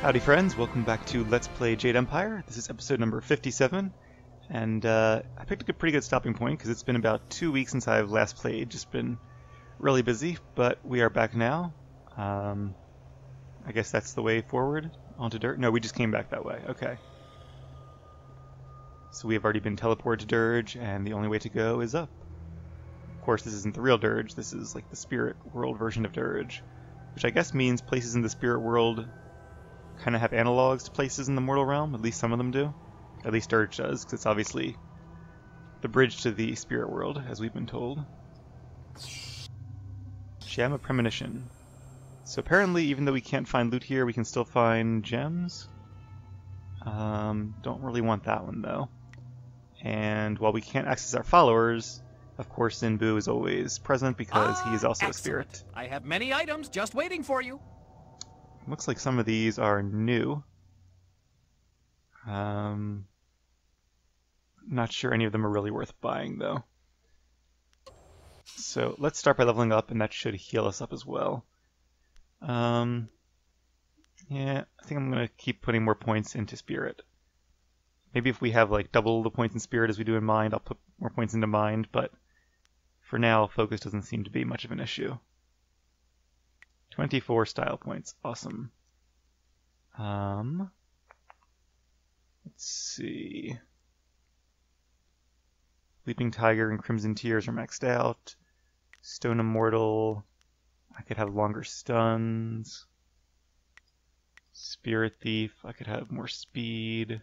Howdy, friends. Welcome back to Let's Play Jade Empire. This is episode number 57, and uh, I picked a pretty good stopping point because it's been about two weeks since I've last played. Just been really busy, but we are back now. Um, I guess that's the way forward onto Dirge. No, we just came back that way. Okay. So we have already been teleported to Dirge, and the only way to go is up. Of course, this isn't the real Dirge. This is like the spirit world version of Dirge, which I guess means places in the spirit world kind of have analogs to places in the mortal realm. At least some of them do. At least Dirge does, because it's obviously the bridge to the spirit world, as we've been told. Gem of Premonition. So apparently, even though we can't find loot here, we can still find gems. Um, don't really want that one, though. And while we can't access our followers, of course Zinbu is always present because he is also Ah, a spirit. I have many items just waiting for you. Looks like some of these are new. Um, not sure any of them are really worth buying though. So let's start by leveling up, and that should heal us up as well. Um, yeah, I think I'm gonna keep putting more points into spirit. Maybe if we have like double the points in spirit as we do in mind, I'll put more points into mind. But for now, focus doesn't seem to be much of an issue. 24 style points. Awesome. Um, let's see. Leaping Tiger and Crimson Tears are maxed out. Stone Immortal. I could have longer stuns. Spirit Thief. I could have more speed.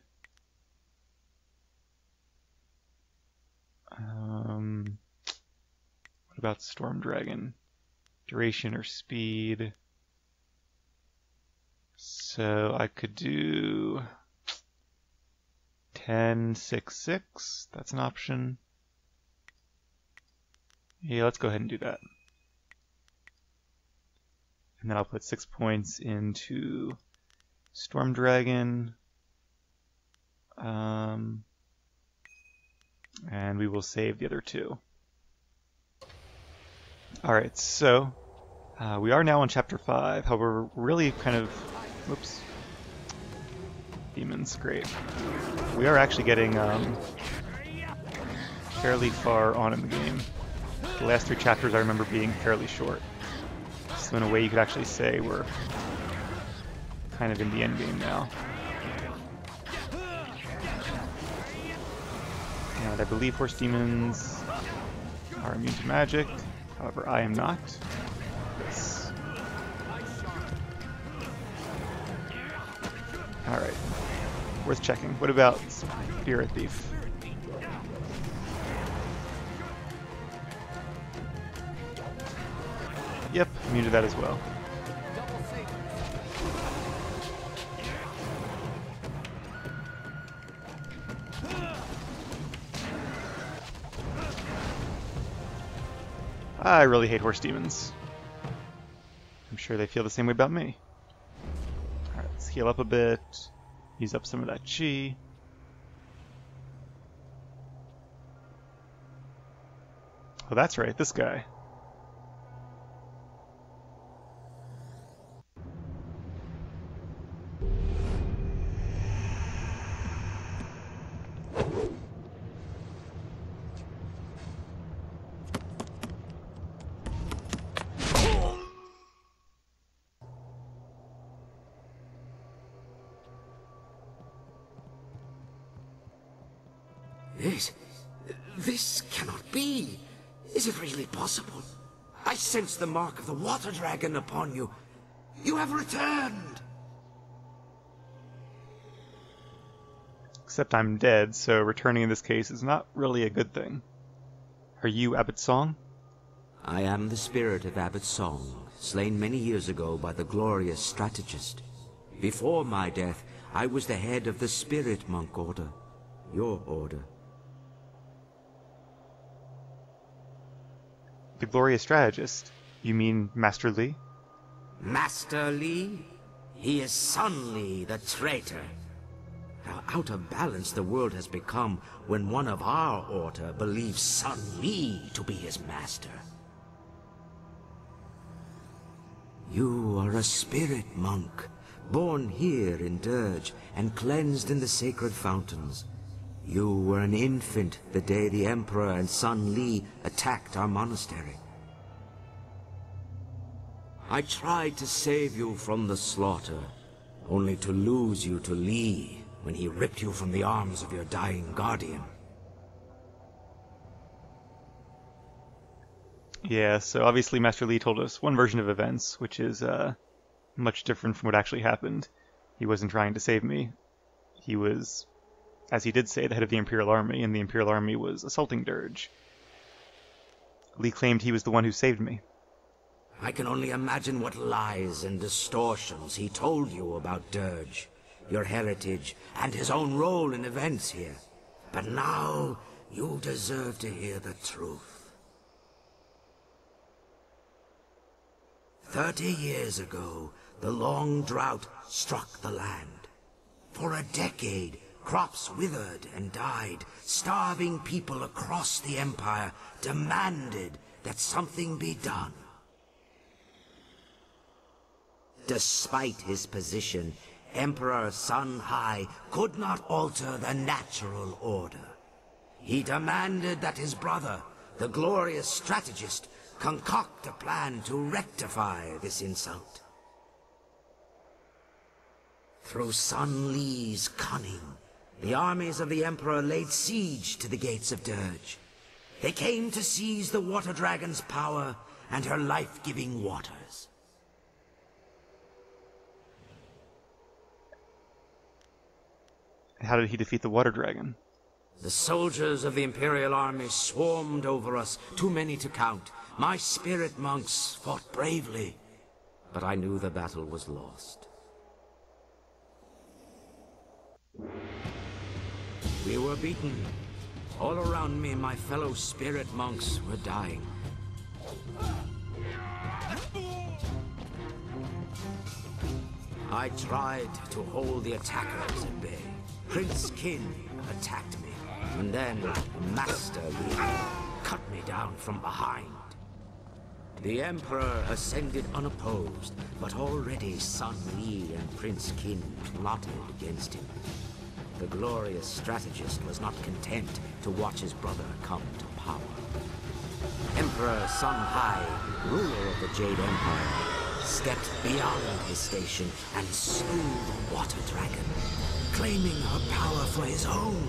Um, what about Storm Dragon? Duration or speed. So I could do 10, 6, 6. That's an option. Yeah, let's go ahead and do that. And then I'll put 6 points into Storm Dragon. Um, and we will save the other two. Alright, so uh, we are now on chapter 5. However, really kind of. Whoops. Demons, great. We are actually getting um, fairly far on in the game. The last three chapters I remember being fairly short. So, in a way, you could actually say we're kind of in the end game now. And I believe horse demons are immune to magic. However, I am not. Yes. Alright. Worth checking. What about Spirit Thief? Yep, immune to that as well. I really hate horse demons. I'm sure they feel the same way about me. Alright, let's heal up a bit. Use up some of that chi. Oh, that's right, this guy. This. This cannot be. Is it really possible? I sense the mark of the water dragon upon you. You have returned. Except I'm dead, so returning in this case is not really a good thing. Are you Abbot Song? I am the spirit of Abbot Song, slain many years ago by the glorious strategist. Before my death, I was the head of the Spirit Monk Order. Your order. The glorious strategist? You mean Master Li? Master Li? He is Sun Li, the traitor. How out of balance the world has become when one of our order believes Sun Li to be his master. You are a spirit monk, born here in Dirge and cleansed in the sacred fountains. You were an infant the day the Emperor and Sun Li attacked our monastery. I tried to save you from the slaughter, only to lose you to Li when he ripped you from the arms of your dying guardian. Yeah, so obviously Master Li told us one version of events, which is uh, much different from what actually happened. He wasn't trying to save me. He was, as he did say, the head of the Imperial Army, and the Imperial Army was assaulting Dirge. Li claimed he was the one who saved me. I can only imagine what lies and distortions he told you about Dirge, your heritage, and his own role in events here. But now, you deserve to hear the truth. Thirty years ago, the long drought struck the land. For a decade, crops withered and died. Starving people across the Empire demanded that something be done. Despite his position, Emperor Sun Hai could not alter the natural order. He demanded that his brother, the glorious strategist, concoct a plan to rectify this insult. Through Sun Li's cunning, the armies of the Emperor laid siege to the gates of Dirge. They came to seize the Water Dragon's power and her life-giving waters. How did he defeat the Water Dragon? The soldiers of the Imperial Army swarmed over us, too many to count. My spirit monks fought bravely, but I knew the battle was lost. We were beaten. All around me, my fellow spirit monks were dying. I tried to hold the attackers at bay. Prince Qin attacked me, and then Master Li cut me down from behind. The Emperor ascended unopposed, but already Sun Li and Prince Qin plotted against him. The glorious strategist was not content to watch his brother come to power. Emperor Sun Hai, ruler of the Jade Empire, stepped beyond his station and slew the Water Dragon, claiming her power for his own.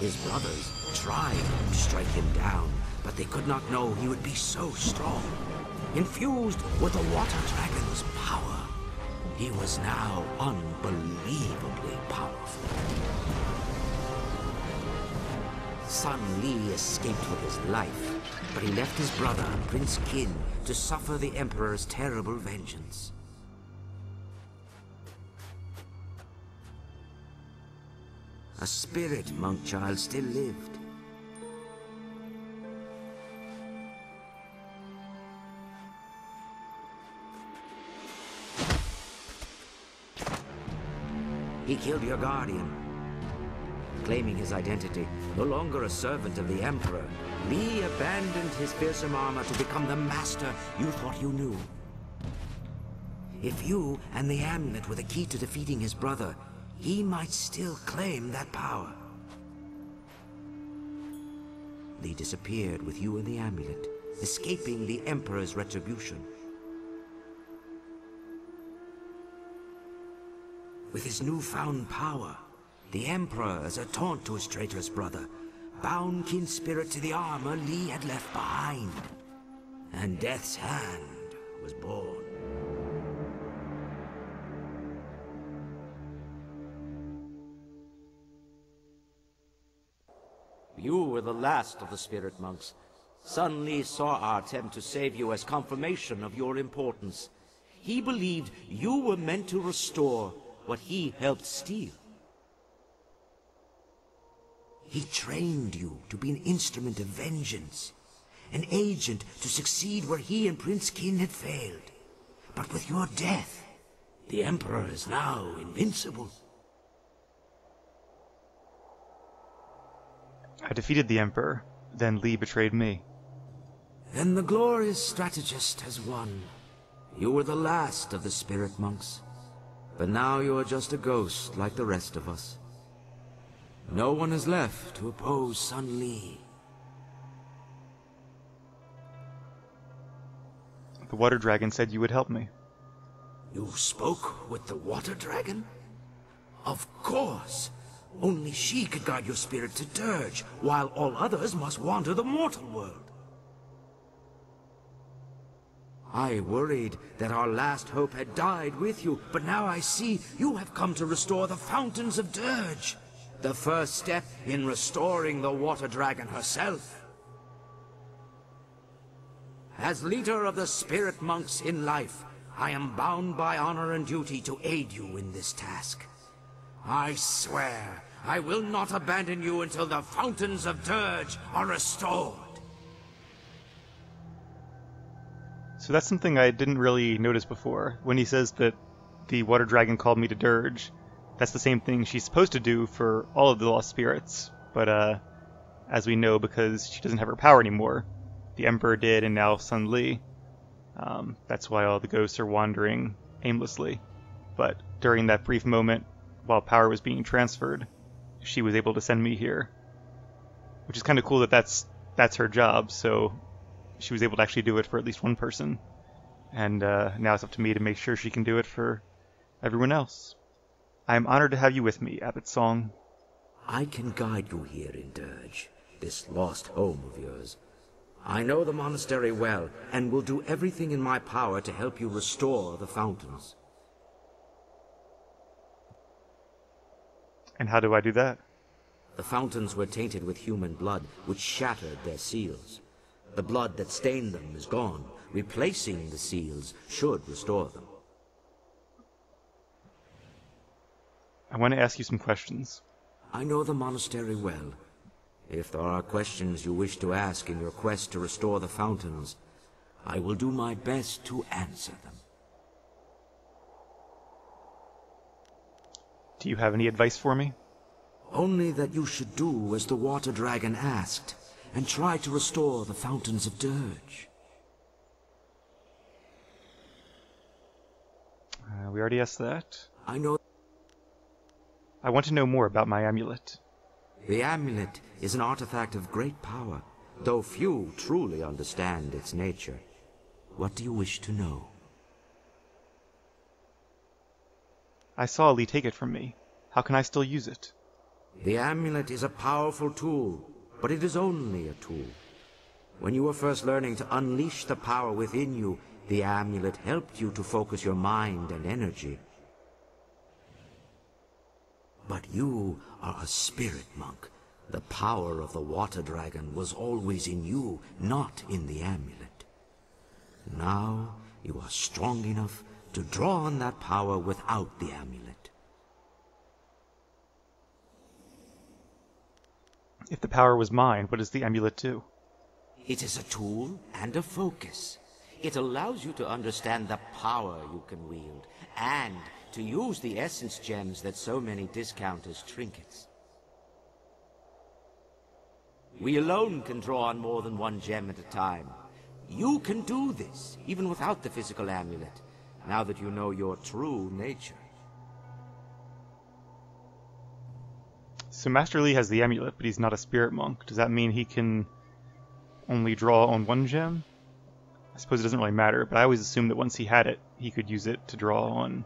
His brothers tried to strike him down, but they could not know he would be so strong. Infused with the Water Dragon's power, he was now unbelievably powerful. Sun Li escaped with his life, but he left his brother, Prince Qin, to suffer the Emperor's terrible vengeance. A spirit monk child still lived. He killed your guardian, claiming his identity. No longer a servant of the Emperor, Li abandoned his fearsome armor to become the master you thought you knew. If you and the amulet were the key to defeating his brother, he might still claim that power. Li disappeared with you and the amulet, escaping the Emperor's retribution. With his newfound power, the Emperor, as a taunt to his traitorous brother, bound Qin's spirit to the armor Lee had left behind. And Death's Hand was born. You were the last of the spirit monks. Sun Li saw our attempt to save you as confirmation of your importance. He believed you were meant to restore what he helped steal. He trained you to be an instrument of vengeance, an agent to succeed where he and Prince Kin had failed. But with your death, the Emperor is now invincible. I defeated the Emperor, then Li betrayed me. Then the glorious strategist has won. You were the last of the spirit monks. But now you are just a ghost like the rest of us. No one is left to oppose Sun Li. The water dragon said you would help me. You spoke with the water dragon? Of course. Only she could guide your spirit to Dirge, while all others must wander the mortal world. I worried that our last hope had died with you, but now I see you have come to restore the fountains of Dirge. The first step in restoring the water dragon herself. As leader of the spirit monks in life, I am bound by honor and duty to aid you in this task. I swear, I will not abandon you until the fountains of Dirge are restored. So that's something I didn't really notice before. When he says that the water dragon called me to Dirge, that's the same thing she's supposed to do for all of the lost spirits. But uh, as we know, because she doesn't have her power anymore, the Emperor did, and now Sun Li. Um, that's why all the ghosts are wandering aimlessly. But during that brief moment, while power was being transferred, she was able to send me here, which is kind of cool that that's that's her job. So she was able to actually do it for at least one person, and uh, now it's up to me to make sure she can do it for everyone else. I am honored to have you with me, Abbot Song. I can guide you here in Dirge, this lost home of yours. I know the monastery well, and will do everything in my power to help you restore the fountains. And how do I do that? The fountains were tainted with human blood, which shattered their seals. The blood that stained them is gone. Replacing the seals should restore them. I want to ask you some questions. I know the monastery well. If there are questions you wish to ask in your quest to restore the fountains, I will do my best to answer them. Do you have any advice for me? Only that you should do as the water dragon asked, and try to restore the fountains of Dirge. Uh, we already asked that. I know I want to know more about my amulet. the amulet is an artifact of great power, though few truly understand its nature. What do you wish to know? I saw Li take it from me. How can I still use it? The amulet is a powerful tool, but it is only a tool. When you were first learning to unleash the power within you, the amulet helped you to focus your mind and energy. But you are a spirit monk. The power of the water dragon was always in you, not in the amulet. Now you are strong enough to draw on that power without the amulet. If the power was mine, what does the amulet do? It is a tool and a focus. It allows you to understand the power you can wield, and to use the essence gems that so many discount as trinkets. We alone can draw on more than one gem at a time. You can do this, even without the physical amulet, now that you know your true nature. So Master Li has the amulet, but he's not a spirit monk. Does that mean he can only draw on one gem? I suppose it doesn't really matter, but I always assumed that once he had it, he could use it to draw on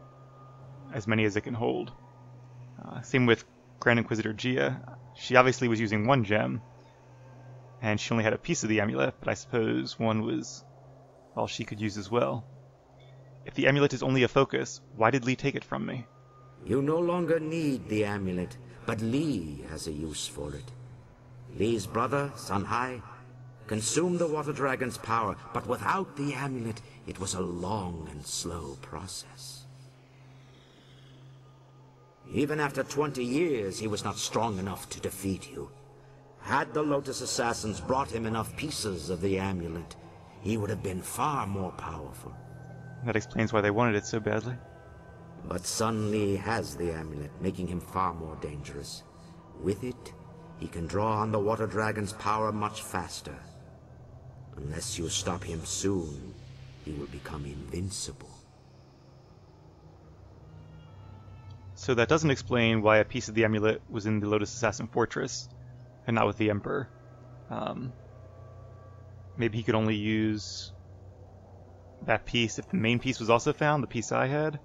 as many as it can hold. Uh, same with Grand Inquisitor Jia. She obviously was using one gem, and she only had a piece of the amulet, but I suppose one was all she could use as well. If the amulet is only a focus, why did Li take it from me? You no longer need the amulet, but Li has a use for it. Li's brother, Sun Hai, consumed the water dragon's power, but without the amulet, it was a long and slow process. Even after 20 years, he was not strong enough to defeat you. Had the Lotus Assassins brought him enough pieces of the amulet, he would have been far more powerful. That explains why they wanted it so badly. But Sun Li has the amulet, making him far more dangerous. With it, he can draw on the Water Dragon's power much faster. Unless you stop him soon, he will become invincible. So that doesn't explain why a piece of the amulet was in the Lotus Assassin Fortress and not with the Emperor. Um, maybe he could only use that piece if the main piece was also found, the piece I had.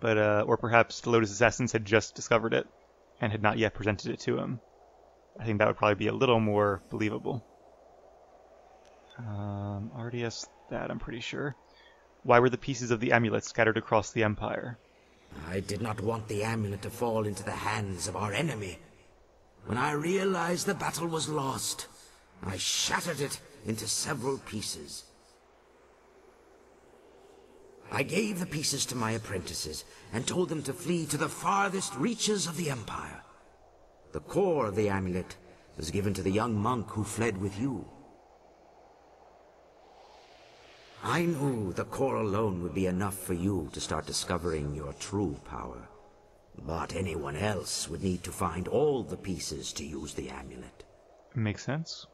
But uh, or perhaps the Lotus Assassins had just discovered it and had not yet presented it to him. I think that would probably be a little more believable. Um, that, I'm pretty sure. Why were the pieces of the amulet scattered across the Empire? I did not want the amulet to fall into the hands of our enemy. When I realized the battle was lost, I shattered it into several pieces. I gave the pieces to my apprentices and told them to flee to the farthest reaches of the Empire. The core of the amulet was given to the young monk who fled with you. I knew the core alone would be enough for you to start discovering your true power. But anyone else would need to find all the pieces to use the amulet. Makes sense.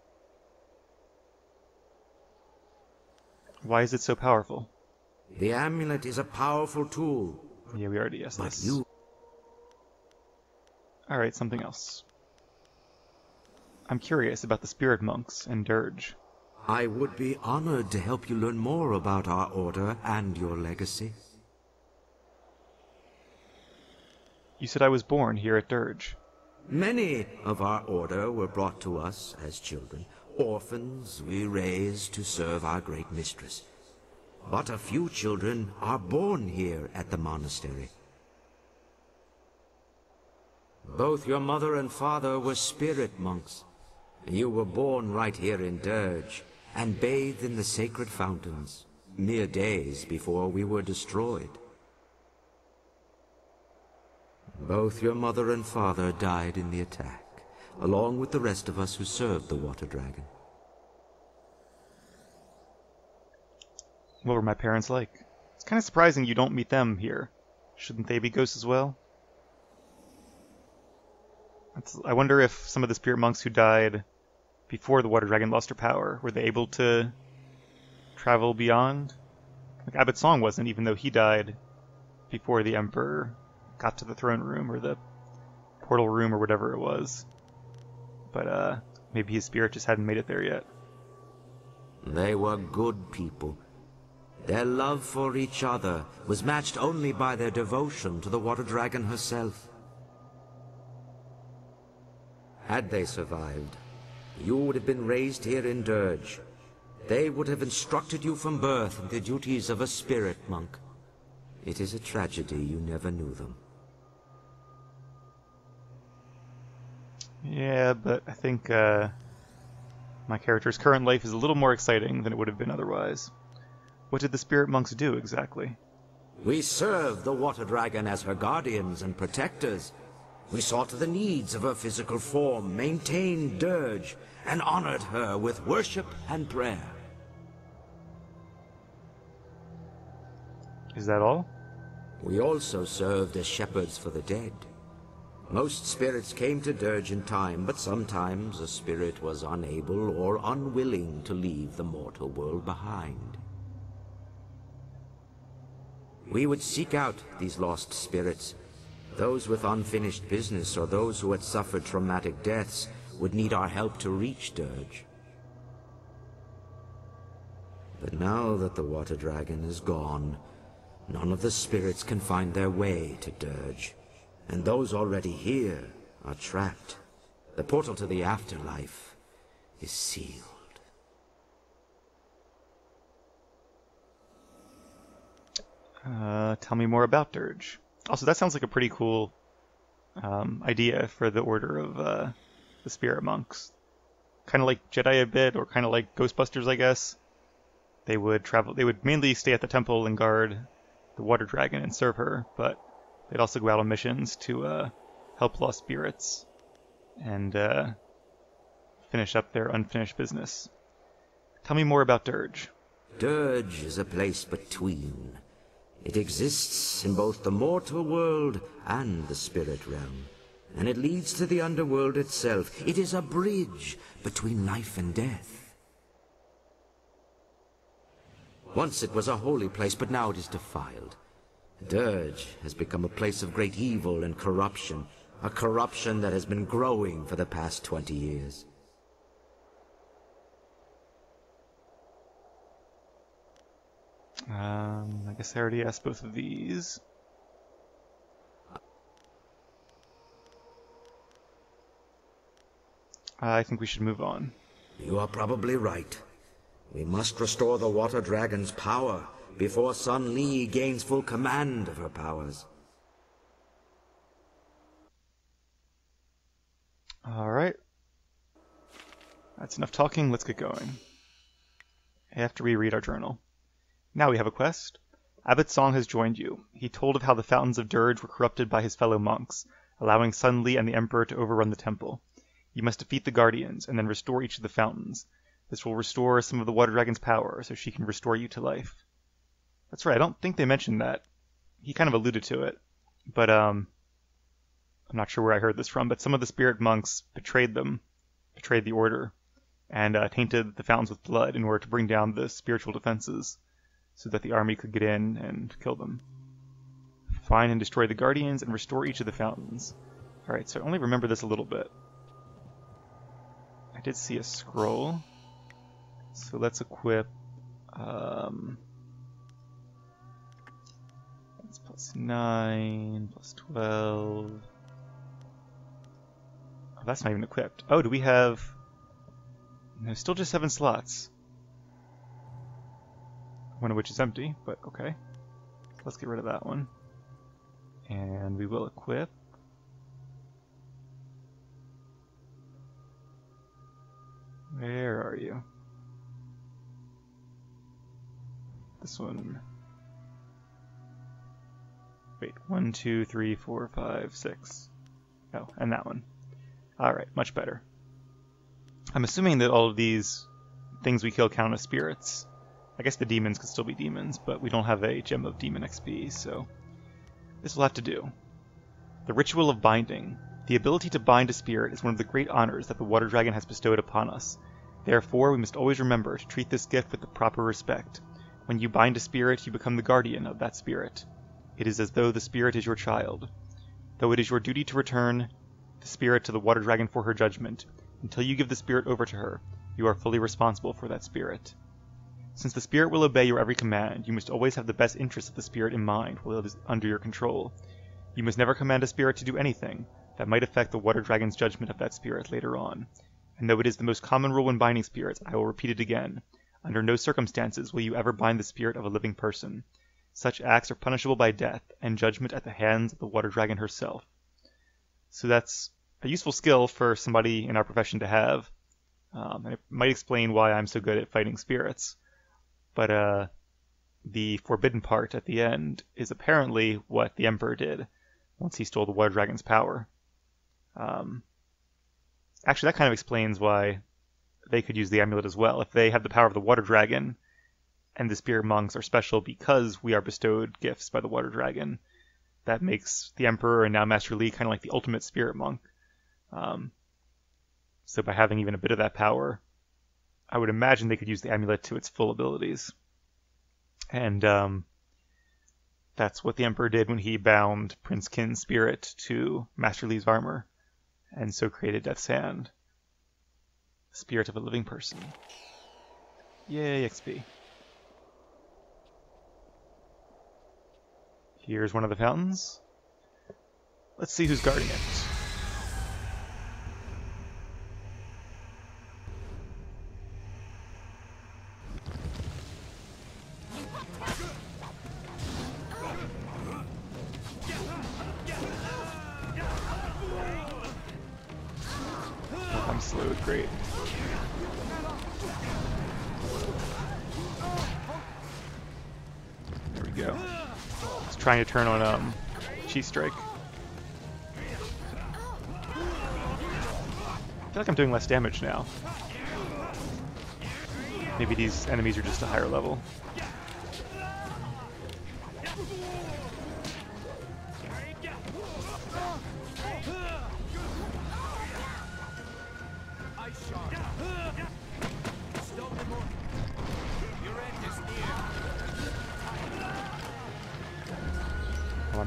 Why is it so powerful? The amulet is a powerful tool, Yeah, we already asked but this. you... Alright, something else. I'm curious about the spirit monks and Dirge. I would be honored to help you learn more about our order and your legacy. You said I was born here at Dirge. Many of our order were brought to us as children, orphans we raised to serve our great mistress. But a few children are born here at the monastery. Both your mother and father were spirit monks. You were born right here in Dirge, and bathed in the sacred fountains, mere days before we were destroyed. Both your mother and father died in the attack, along with the rest of us who served the Water Dragon. What were my parents like? It's kind of surprising you don't meet them here. Shouldn't they be ghosts as well? That's, I wonder if some of the spirit monks who died before the Water Dragon lost her power, were they able to travel beyond? Like Abbot Song wasn't, even though he died before the Emperor got to the throne room or the portal room or whatever it was. But uh, maybe his spirit just hadn't made it there yet. They were good people. Their love for each other was matched only by their devotion to the Water Dragon herself. Had they survived, you would have been raised here in Dirge. They would have instructed you from birth in the duties of a spirit monk. It is a tragedy you never knew them. Yeah, but I think uh, my character's current life is a little more exciting than it would have been otherwise. What did the spirit monks do exactly? We served the Water Dragon as her guardians and protectors. We saw to the needs of her physical form, maintained Dirge, and honored her with worship and prayer. Is that all? We also served as shepherds for the dead. Most spirits came to Dirge in time, but sometimes a spirit was unable or unwilling to leave the mortal world behind. We would seek out these lost spirits. Those with unfinished business or those who had suffered traumatic deaths would need our help to reach Dirge. But now that the Water Dragon is gone, none of the spirits can find their way to Dirge. And those already here are trapped. The portal to the afterlife is sealed. Uh, tell me more about Dirge. Also, that sounds like a pretty cool um, idea for the order of uh, the spirit monks. Kind of like Jedi a bit, or kind of like Ghostbusters, I guess. They would travel. They would mainly stay at the temple and guard the water dragon and serve her, but they'd also go out on missions to uh, help lost spirits and uh, finish up their unfinished business. Tell me more about Dirge. Dirge is a place between. It exists in both the mortal world and the spirit realm, and it leads to the underworld itself. It is a bridge between life and death. Once it was a holy place, but now it is defiled. Dirge has become a place of great evil and corruption, a corruption that has been growing for the past 20 years. Um, I guess I already asked both of these. I think we should move on. You are probably right. We must restore the Water Dragon's power before Sun Li gains full command of her powers. Alright. That's enough talking, let's get going. After we read our journal. Now we have a quest. Abbot Song has joined you. He told of how the fountains of Dirge were corrupted by his fellow monks, allowing Sun Li and the Emperor to overrun the temple. You must defeat the Guardians, and then restore each of the fountains. This will restore some of the Water Dragon's power, so she can restore you to life. That's right, I don't think they mentioned that. He kind of alluded to it. But, um, I'm not sure where I heard this from, but some of the spirit monks betrayed them, betrayed the order, and uh, tainted the fountains with blood in order to bring down the spiritual defenses, so that the army could get in and kill them. Find and destroy the guardians and restore each of the fountains. Alright, so I only remember this a little bit. I did see a scroll. So let's equip. Um, that's plus 9, plus 12. Oh, that's not even equipped. Oh, do we have. No, still just 7 slots. One of which is empty, but okay. Let's get rid of that one. And we will equip. Where are you? This one. Wait, one, two, three, four, five, six. Oh, and that one. Alright, much better. I'm assuming that all of these things we kill count as spirits. I guess the demons could still be demons, but we don't have a gem of demon XP, so this will have to do. The Ritual of Binding. The ability to bind a spirit is one of the great honors that the Water Dragon has bestowed upon us. Therefore, we must always remember to treat this gift with the proper respect. When you bind a spirit, you become the guardian of that spirit. It is as though the spirit is your child. Though it is your duty to return the spirit to the Water Dragon for her judgment, until you give the spirit over to her, you are fully responsible for that spirit. Since the spirit will obey your every command, you must always have the best interests of the spirit in mind while it is under your control. You must never command a spirit to do anything that might affect the Water Dragon's judgment of that spirit later on. And though it is the most common rule when binding spirits, I will repeat it again. Under no circumstances will you ever bind the spirit of a living person. Such acts are punishable by death and judgment at the hands of the Water Dragon herself. So that's a useful skill for somebody in our profession to have. Um, and it might explain why I'm so good at fighting spirits. But uh, the forbidden part at the end is apparently what the Emperor did once he stole the Water Dragon's power. Um, actually, that kind of explains why they could use the amulet as well. If they have the power of the Water Dragon, and the Spirit Monks are special because we are bestowed gifts by the Water Dragon, that makes the Emperor and now Master Li kind of like the ultimate Spirit Monk. Um, so by having even a bit of that power, I would imagine they could use the amulet to its full abilities. And um, that's what the Emperor did when he bound Prince Qin's spirit to Master Li's armor, and so created Death's Hand, the spirit of a living person. Yay, XP. Here's one of the fountains. Let's see who's guarding it. Turn on um Chi Strike. I feel like I'm doing less damage now. Maybe these enemies are just a higher level.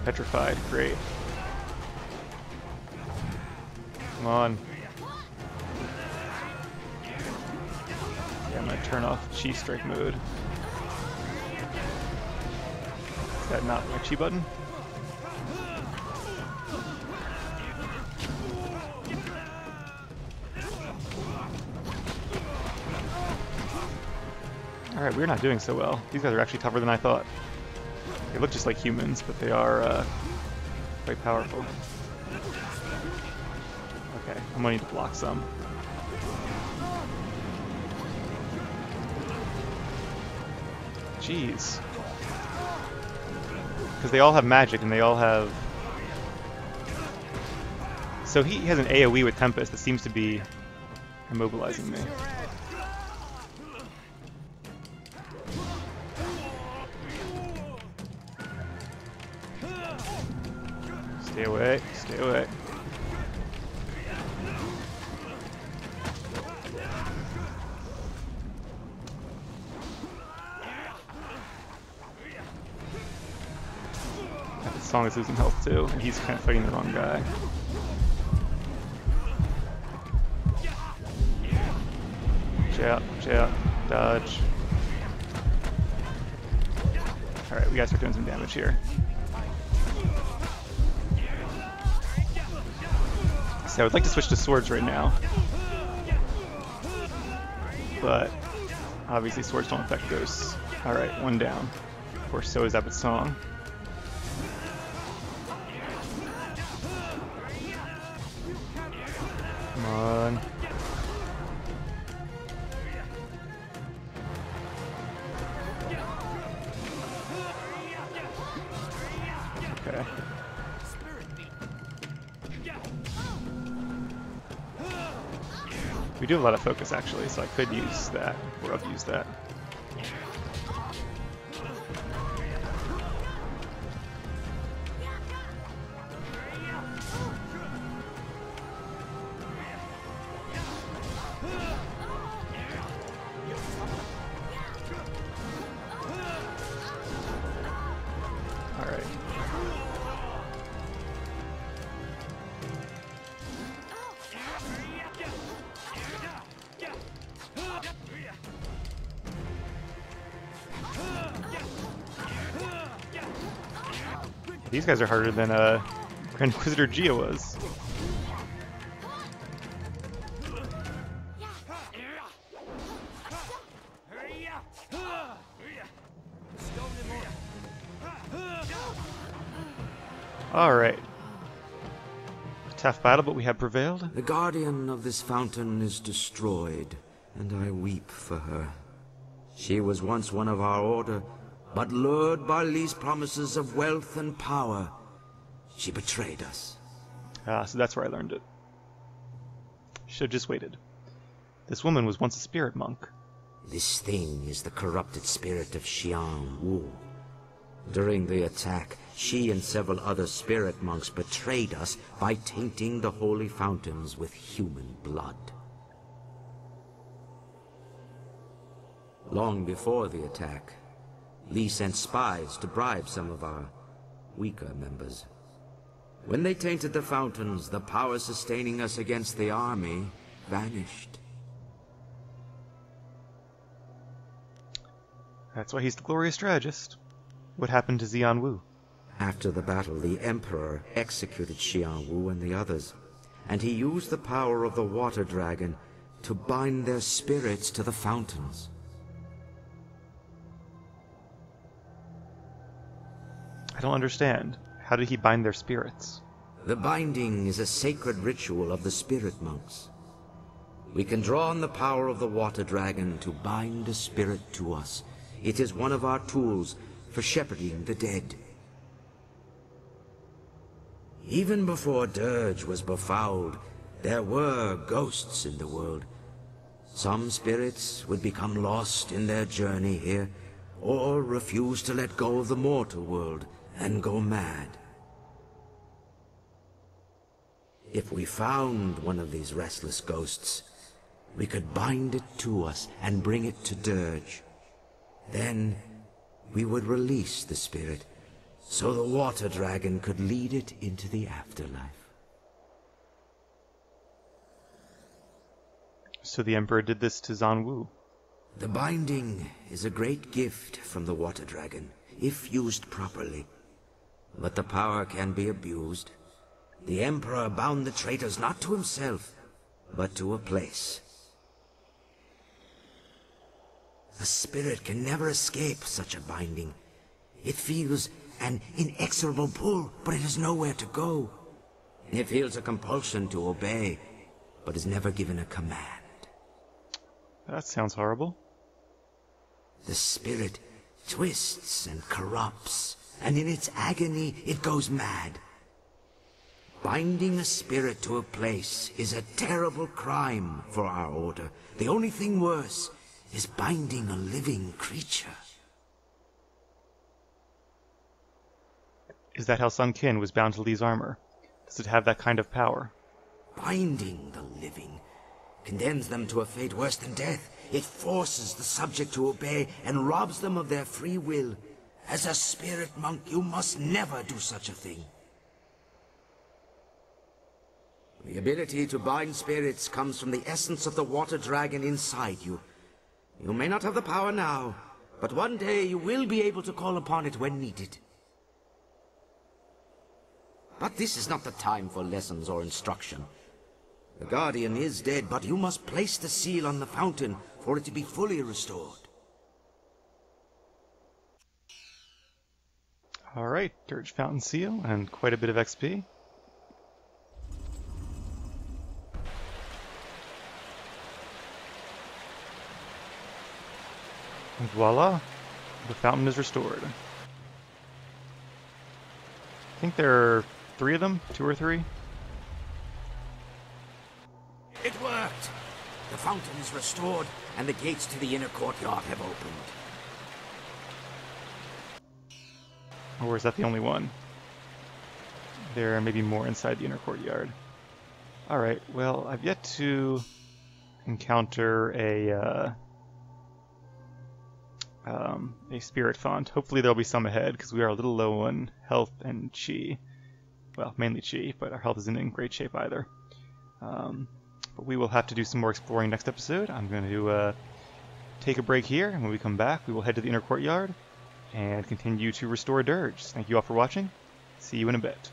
Petrified. Great. Come on. Yeah, I'm gonna turn off Chi Strike mode. Is that not my Chi button? Alright, we're not doing so well. These guys are actually tougher than I thought. They look just like humans, but they are uh, quite powerful. Okay, I'm need to block some. Jeez. Because they all have magic and they all have... So he has an AoE with Tempest that seems to be immobilizing me. Stay away, stay away. Song is losing health too, and he's kind of fighting the wrong guy. Watch out, watch out, dodge. Alright, we gotta start doing some damage here. See, I would like to switch to swords right now. But obviously swords don't affect ghosts. Alright, one down. Of course, so is Abbot's Song. Come on. Do have a lot of focus actually, so I could use that, or I've used that. These guys are harder than uh, Grand Inquisitor Jia was. Alright. A tough battle, but we have prevailed. The guardian of this fountain is destroyed, and I weep for her. She was once one of our order, but lured by Li's promises of wealth and power, she betrayed us. Ah, so that's where I learned it. Should have just waited. This woman was once a spirit monk. This thing is the corrupted spirit of Xiang Wu. During the attack, she and several other spirit monks betrayed us by tainting the holy fountains with human blood. Long before the attack, Li sent spies to bribe some of our weaker members. When they tainted the fountains, the power sustaining us against the army vanished. That's why he's the glorious strategist. What happened to Xian Wu? After the battle, the Emperor executed Xian Wu and the others, and he used the power of the Water Dragon to bind their spirits to the fountains. Don't understand. How did he bind their spirits? The binding is a sacred ritual of the spirit monks. We can draw on the power of the Water Dragon to bind a spirit to us. It is one of our tools for shepherding the dead. Even before Dirge was befouled, there were ghosts in the world. Some spirits would become lost in their journey here, or refuse to let go of the mortal world and go mad. If we found one of these restless ghosts, we could bind it to us and bring it to Dirge. Then we would release the spirit so the water dragon could lead it into the afterlife. So the Emperor did this to Zan Wu. The binding is a great gift from the water dragon, if used properly. But the power can be abused. The Emperor bound the traitors not to himself, but to a place. A spirit can never escape such a binding. It feels an inexorable pull, but it has nowhere to go. It feels a compulsion to obey, but is never given a command. That sounds horrible. The spirit twists and corrupts, and in its agony it goes mad. Binding a spirit to a place is a terrible crime for our order. The only thing worse is binding a living creature. Is that how Sun Qin was bound to Li's armor? Does it have that kind of power? Binding the living condemns them to a fate worse than death. It forces the subject to obey and robs them of their free will. As a spirit monk, you must never do such a thing. The ability to bind spirits comes from the essence of the water dragon inside you. You may not have the power now, but one day you will be able to call upon it when needed. But this is not the time for lessons or instruction. The Guardian is dead, but you must place the seal on the fountain for it to be fully restored. Alright, Dirge Fountain Seal, and quite a bit of XP. And voila, the fountain is restored. I think there are three of them, two or three. It worked! The fountain is restored, and the gates to the inner courtyard have opened. Or is that the only one? There may be more inside the inner courtyard. Alright, well, I've yet to encounter a, uh, um, a spirit font. Hopefully there'll be some ahead, because we are a little low on health and chi. Well, mainly chi, but our health isn't in great shape either. Um, but we will have to do some more exploring next episode. I'm going to uh, take a break here, and when we come back, we will head to the inner courtyard and continue to restore Dirge. Thank you all for watching. See you in a bit.